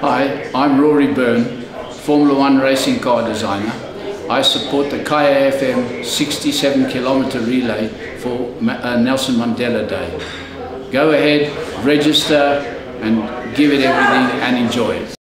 Hi, I'm Rory Byrne, Formula One racing car designer. I support the Kaya FM 67 kilometre relay for uh, Nelson Mandela Day. Go ahead, register and give it everything and enjoy it.